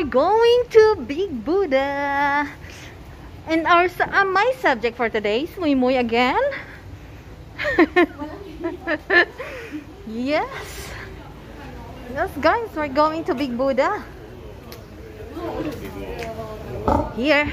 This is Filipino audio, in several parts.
We're going to Big Buddha. And our uh, my subject for today is Muy Muy again. yes. Yes, guys, we're going to Big Buddha. Here.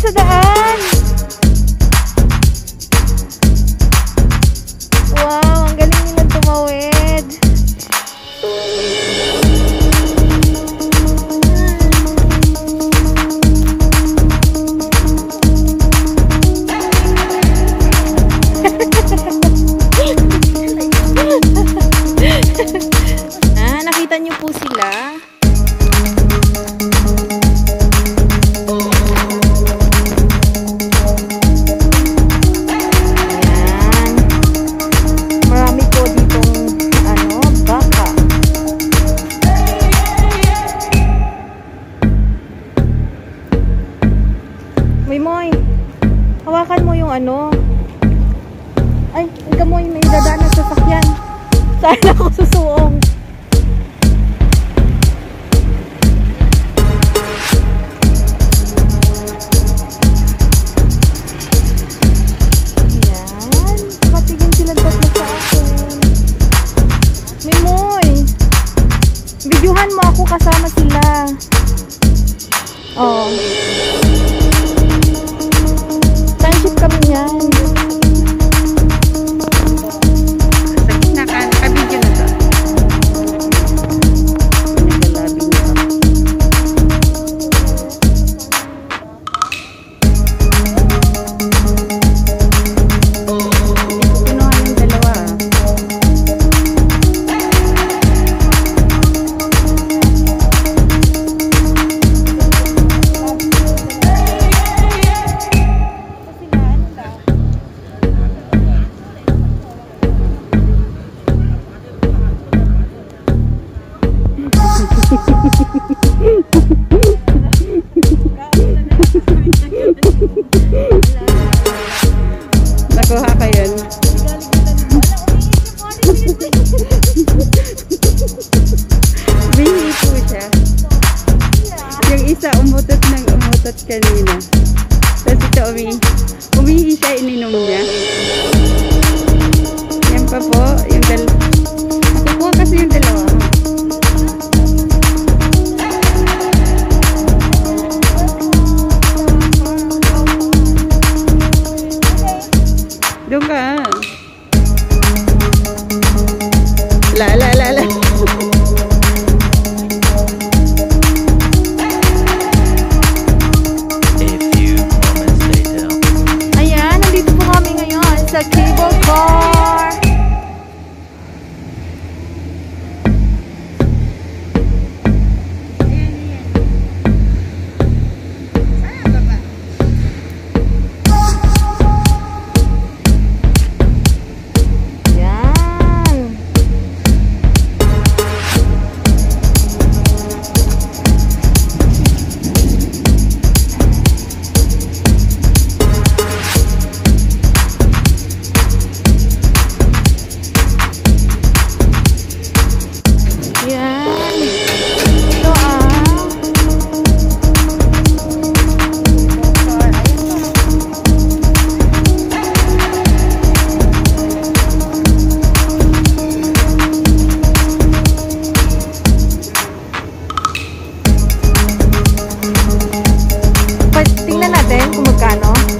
是的。Mo yung ano. Ay, ikaw mo may dadaan na sasakyan. Saan ako susuong? Nakuha ka yun. Bihi po siya. Yung isa umutot ng umutot kanina. época, ¿no?